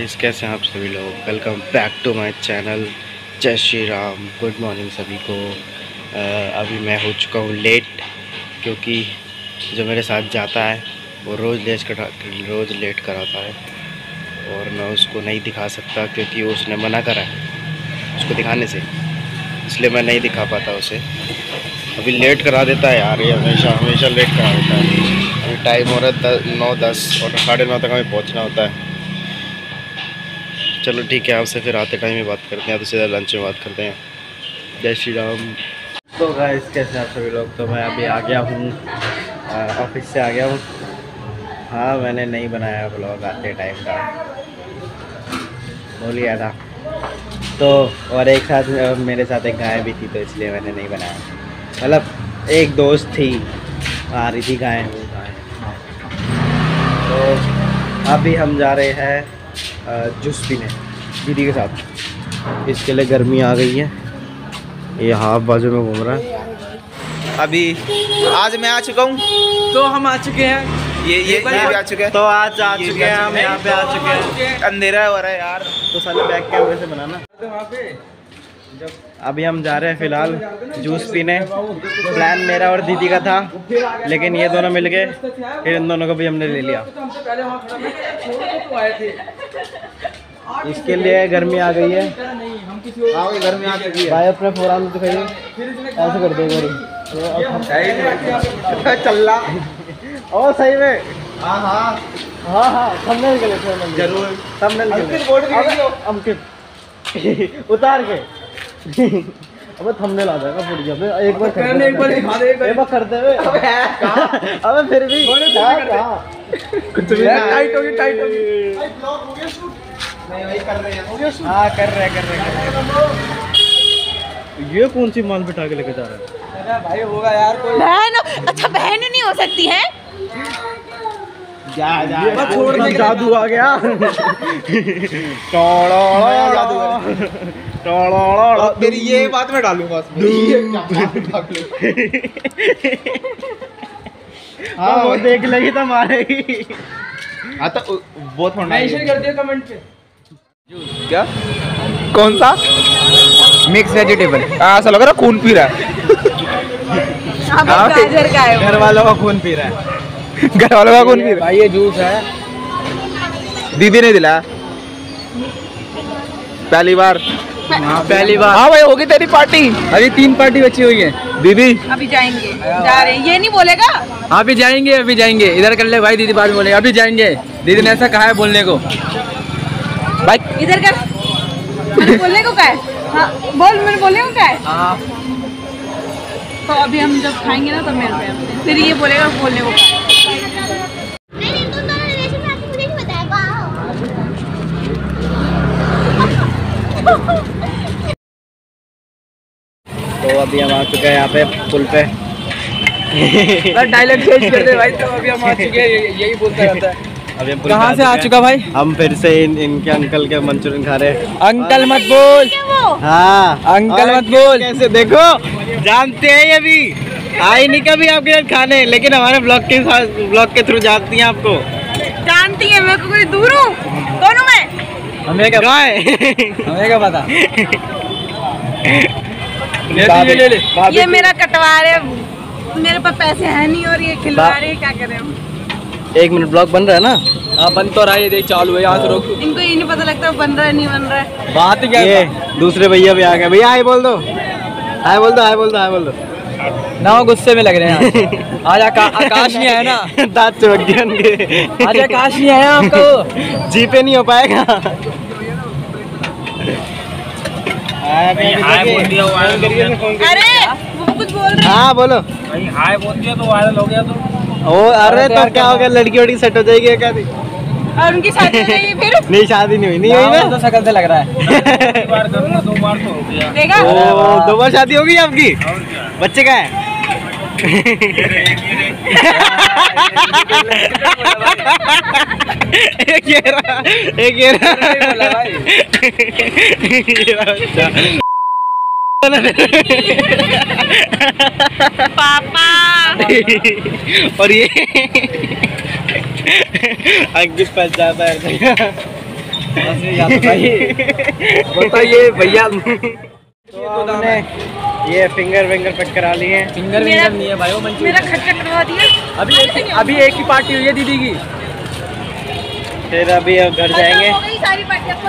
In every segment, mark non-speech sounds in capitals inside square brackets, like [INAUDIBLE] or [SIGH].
Guys कैसे हैं आप सभी लोग? Welcome back to my channel जय श्री राम. गुड मॉर्निंग सभी को. आ, अभी मैं हो चुका हूँ लेट क्योंकि जो मेरे साथ जाता है वो रोज़ लेट करा रोज़ लेट कराता है। और मैं उसको नहीं दिखा सकता क्योंकि उसने मना करा है उसको दिखाने से। इसलिए मैं नहीं दिखा पाता उसे। अभी लेट करा देता है यार ये हमेशा हमेशा लेट करा देता है। अभी टाइम हो रहा है नौ दस और साढ़े नौ तक हमें पहुँचना होता है। चलो ठीक है, आपसे फिर आते टाइम में बात करते हैं तो सीधा लंच में बात करते हैं। जय श्री राम। तो गाइस कैसे आप सभी लोग? तो मैं अभी आ गया हूँ ऑफ़िस से आ गया हूँ। हाँ मैंने नहीं बनाया ब्लॉग आते टाइम का। बोल लिया था। तो और एक साथ मेरे साथ एक गाय भी थी तो इसलिए मैंने नहीं बनाया। मतलब एक दोस्त थी, आ रही थी गाय वो गाय। तो अभी हम जा रहे हैं जूस पीने दीदी के साथ। इसके लिए गर्मी आ गई है। ये हाफ़ बाजू में घूम रहा है। अभी आज मैं आ चुका हूँ। तो हम आ चुके हैं। ये ये ये भी आ चुके हैं। तो आज आ चुके हैं हम यहाँ पे आ चुके हैं। अंधेरा हो रहा है यार तो साले बैक कैमरे से बनाना अभी हम जा रहे हैं फ़िलहाल जूस पीने। प्लान मेरा और दीदी का था लेकिन ये दोनों मिल गए। फिर इन दोनों को भी हमने ले लिया। इसके लिए गर्मी आ गई है। गर्मी आ चुकी भाई अपने फोरान दिखाइए ऐसे कर दो बारी। [LAUGHS] चल रहा ओ सही में। हाँ हाँ। हाँ हाँ थंबनेल के लिए ज़रूर। थंबनेल के अंकित बोर्ड भी लिए अंकित [LAUGHS] उतार के। अबे थंबनेल आ जाएगा फुट जाए एक बार कर एक बार दिखा दे, एक बार। करते हुए। अबे फिर भी। कहाँ- कहाँ? कुछ भी टाइट होगी टाइट होगी। नहीं वही कर रहे हैं हाँ कर रहे हैं, कर रहे हैं, कर रहे हैं। ये कौन सी माल बिठा के लेके जा रहा है? भाई होगा यार कोई बहन अच्छा बहन नहीं हो सकती है? छोड़ दे। जादू आ गया फिर ये बात मैं डालूँगा? हाँ वो देख लेगी तो मारेगी हाँ तो वो थोड़ा मेंशन कर दिया कमेंट पे क्या कौन सा मिक्स वेजिटेबल ऐसा लग रहा खून पी रहा है। घर वालों का खून पी रहा है घर वालों का खून पी रहा भाई ये जूस है। दीदी ने दिलाया पहली बार। पहली बार। हाँ भाई होगी तेरी पार्टी। अभी तीन पार्टी बची हुई है। दीदी। अभी जाएँगे। जा रहे ये नहीं बोलेगा? अभी जाएँगे अभी जाएँगे। इधर कर ले भाई दीदी बाद में बोलेंगे। अभी जाएँगे। दीदी ने ऐसा कहा है बोलने को। भाई। इधर कर। बोलने को क्या है। हाँ बोल मैंने बोलने को क्या है। हाँ। तो अभी हम जब खाएँगे ना तब मिलते हैं। फिर ये बोलेगा बोलने को क्या है नहीं नहीं तुम दोनों रिलेशन में आके मुझे नहीं बताया वाह तो अभी हम आ चुके हैं यहाँ पे पुल पे। डायलॉग चेंज कर दे भाई तो अभी हम आ चुके हैं यही बोलता रहता है। अभी हम कहाँ से आ चुका भाई? हम फिर से इन, इनके अंकल के मंचूरियन खा रहे हैं। अंकल मत बोल। हाँ। अंकल मत बोल। कैसे देखो? जानते हैं ये भी। आई नहीं कभी आपके साथ खाने लेकिन हमारे ब्लॉग के साथ ब्लॉग के थ्रू जानती हैं आपको। जानती है मैं कोई दूर हूँ? दोनों में? हमें क्या गाय। हमें क्या पता? ले तू ले ले। ये मेरा कटवा रहे मेरे पास पैसे हैं नहीं और ये खिलवा रहे हैं, क्या करें एक मिनट ब्लॉग बन रहा है ना? हाँ बन तो रहा है देख चालू है यहाँ से रोक। इनको ये नहीं पता लगता बन रहा है नहीं बन रहा है। बात क्या ये है? दूसरे भैया भी आ गए। भैया हाय बोल दो। हाय बोल दो हाय बोल दो हाय बोल दो। ना वो गुस्से में लग रहे हैं आज आका, [LAUGHS] आकाश नहीं आया ना? दांत चिपक गए आज आकाश नहीं आया आपका। वो [LAUGHS] जी पे नहीं हो पाएगा। अरे वो कुछ बोल रहे हाँ। बोलो। हाय बोल दिया तो वायरल हो गया तो। ओ अरे तो क्या हो गया? लड़की वड़की सेट हो जाएगी क्या? नहीं और उनकी शादी फिर? [LAUGHS] नहीं शादी नहीं हुई। नहीं हुई ना? तो शक्ल से लग रहा है। [LAUGHS] दो बार तो हो देखा? ओ दो बार शादी होगी आपकी? बच्चे का है। [LAUGHS] एक ये रहा एक ये रहा। ये रहा पापा। और ये अंकित फंस जाता है बताइए भैया। तो हमने ये फिंगर विंगर पिक करा लिए हैं। फिंगर विंगर नहीं है भाई वो मेरा खर्चा करवा दिया। अभी एक अभी एक ही पार्टी हुई है दीदी की। फिर अभी अब घर जाएँगे हो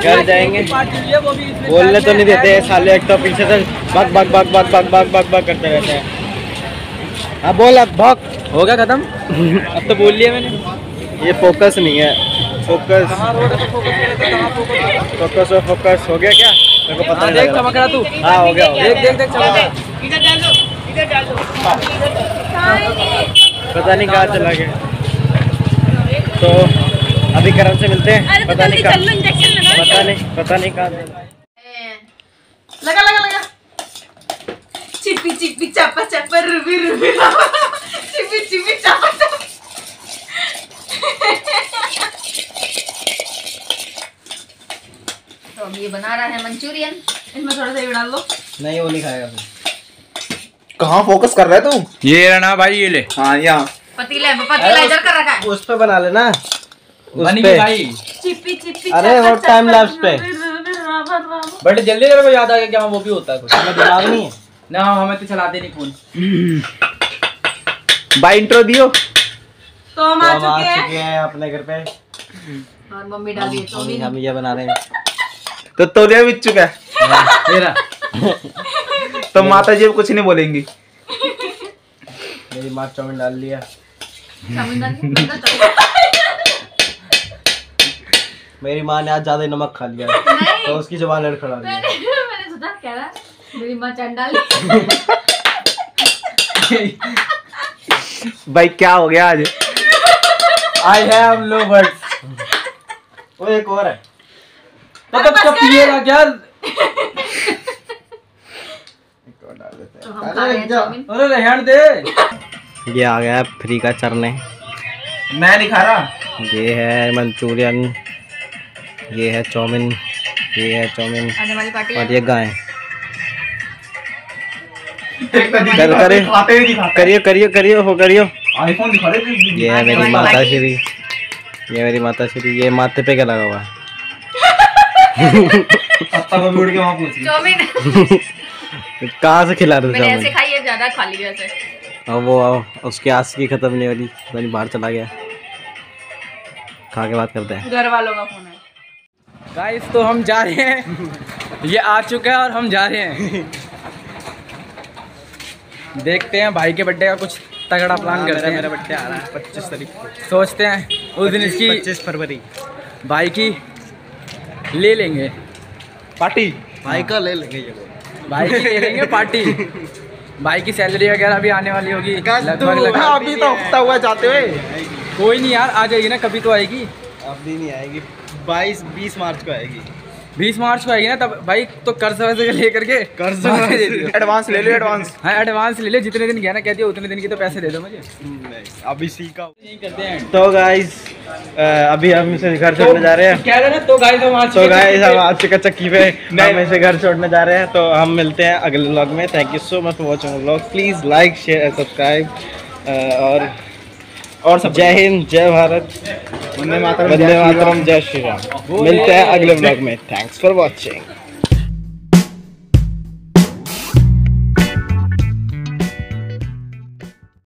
घर जाएँगे पार्टी हुई है वो भी इसमें बोलने तो नहीं देते साले एक तो पीछे से बक बक बक बक बक बक बक बक करते रहते हैं हाँ बोल अब भक हो गया खत्म अब तो बोल लिया मैंने ये फोकस नहीं है फोकस कहाँ रोड पे फोकस तो और फोकस हो गया क्या मेरे को पता हाँ नहीं देख चमक रहा तू हाँ हो गया हो गया। देख देख देख चमक रहा इधर डाल दो इधर डाल दो पता नहीं कहाँ चला गया तो अभी करण से मिलते हैं? अरे पता नहीं चल कहाँ इंजेक्शन लगा पता नहीं पता नहीं कहाँ लगा लगा लगा। चिपी चिपी चापा चापा रुबी रुबी चिपी चिपी चापा चापा। तो अब ये बना रहा है मंचूरियन। इसमें थोड़ा सा ये डाल दो। नहीं वो नहीं खाएगा फिर। कहाँ फोकस कर रहा है तू ये रहा भाई ये ले। हाँ यहाँ। पतीला पतीला इधर कर रखा है। उस पे बना लेना। अरे, चापा time lapse पे। बट जल्दी तेरे याद आ गया क्या वो भी होता है कुछ। हमें दिमाग नहीं है? ना हमें तो चलाते नहीं फ़ोन। बाई इंट्रो दियो। तो हम तो आ चुके हैं। अपने घर पे। और मम्मी डाली है अभी हम ये बना रहे हैं। तो तोलिया बिक चुका है। तेरा तो माता जी अब कुछ नहीं बोलेंगी। मेरी माँ चाउमीन डाल लिया। मेरी माँ ने आज ज़्यादा नमक खा लिया है, तो उसकी ज़ुबान लड़खड़ा रही है। मैंने सोचा कह रहा मेरी माँ चंडाली भाई क्या हो गया आज? आई हैव लो वर्ड्स वो एक और है। तो कब कब पिएगा क्या? तो हैं अरे रहन दे। ये आ गया फ्री का चरने। मैं नहीं खा रहा। ये है मंचूरियन। ये है चाउमीन ये है चाउमीन। पार्टी और ये गाय। करियो करियो करियो हो करियो। आईफोन दिखा ये है मेरी माता श्री। ये मेरी माता श्री। ये माथे पे क्या लगा हुआ है? पत्ता को भी उड़ के वहाँ पूछ चाउमीन। कहाँ से खिला रहे मैंने थे ऐसे चाउमीन? खाई है ज़्यादा खा ली वैसे और वो उसकी आस की खत्म नहीं हो रही। बाहर चला गया। खा के बात करते हैं। घर वालों का फ़ोन है। गाइस तो हम जा रहे हैं। ये आ चुका है और हम जा रहे हैं। देखते हैं भाई के बर्थडे का कुछ तगड़ा प्लान करते हैं। मेरा बर्थडे आ रहा है पच्चीस तारीख सोचते हैं उस दिन इसकी पच्चीस फरवरी। भाई की ले लेंगे। पार्टी। भाई का ले लेंगे ये भाई की ले लेंगे पार्टी। [LAUGHS] भाई की सैलरी वगैरह भी आने वाली होगी। लगभग हाँ, लगभग। अभी तो हफ़्ता हुआ जाते हुए। कोई नहीं यार आ जाएगी ना कभी तो आएगी। अभी नहीं आएगी। बाईस बीस मार्च को आएगी। बीस मार्च को आएगी ना तब भाई तो कर्ज वर्ज लेकर के कर्ज एडवांस ले लो एडवांस हाँ एडवांस ले ले जितने दिन गया ना कहती है उतने दिन की तो पैसे दे दो मुझे। अभी सीखा यही करते हैं। तो गाइस अभी हम इसे घर छोड़ने जा रहे हैं। कह रहे ना तो गाइस हम आज तो गाइस हम आज चिका चक्की पे [LAUGHS] हम इसे घर छोड़ने जा रहे हैं। तो हम मिलते हैं अगले व्लॉग में। Thank you so much for watching vlog please like share and subscribe और और सब जय हिंद जय भारत। वंदे मातरम वंदे जय श्री राम। मिलते हैं अगले [LAUGHS] ब्लॉग में। Thanks for watching